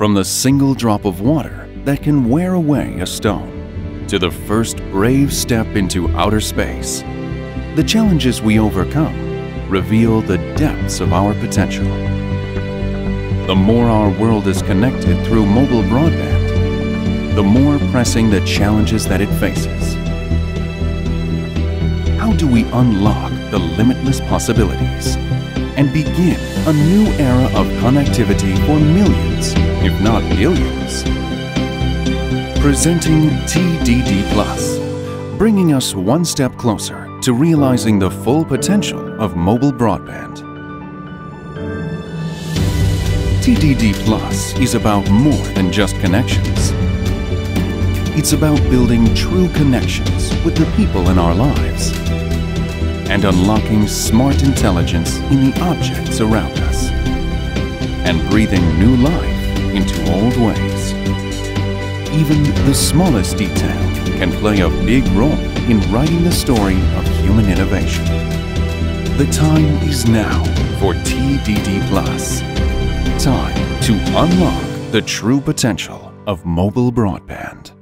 From the single drop of water that can wear away a stone, to the first brave step into outer space, the challenges we overcome reveal the depths of our potential. The more our world is connected through mobile broadband, the more pressing the challenges that it faces. How do we unlock the limitless possibilities and begin a new era of connectivity for millions, if not billions? Presenting TDD Plus, bringing us one step closer to realizing the full potential of mobile broadband. TDD Plus is about more than just connections. It's about building true connections with the people in our lives and unlocking smart intelligence in the objects around us and breathing new life into old ways. Even the smallest detail can play a big role in writing the story of human innovation. The time is now for TDD Plus. Time to unlock the true potential of mobile broadband.